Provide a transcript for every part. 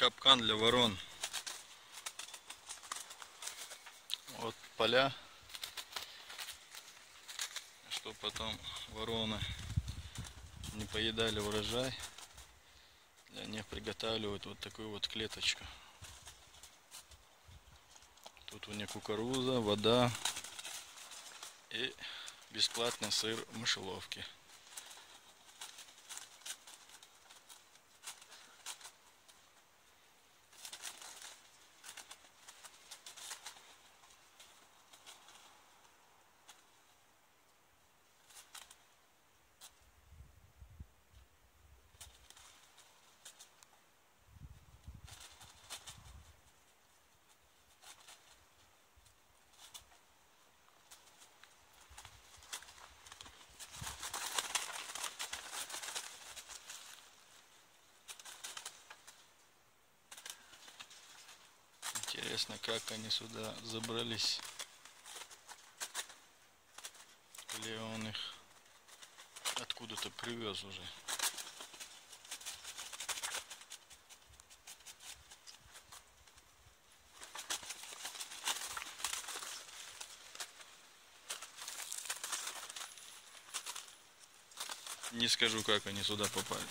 Капкан для ворон. Вот поля, чтобы потом вороны не поедали урожай. Для них приготавливают вот такую вот клеточку. Тут у них кукуруза, вода и бесплатный сыр в мышеловке. Интересно, как они сюда забрались. Или он их откуда-то привез уже. Не скажу, как они сюда попали.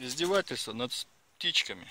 Издевательство над птичками.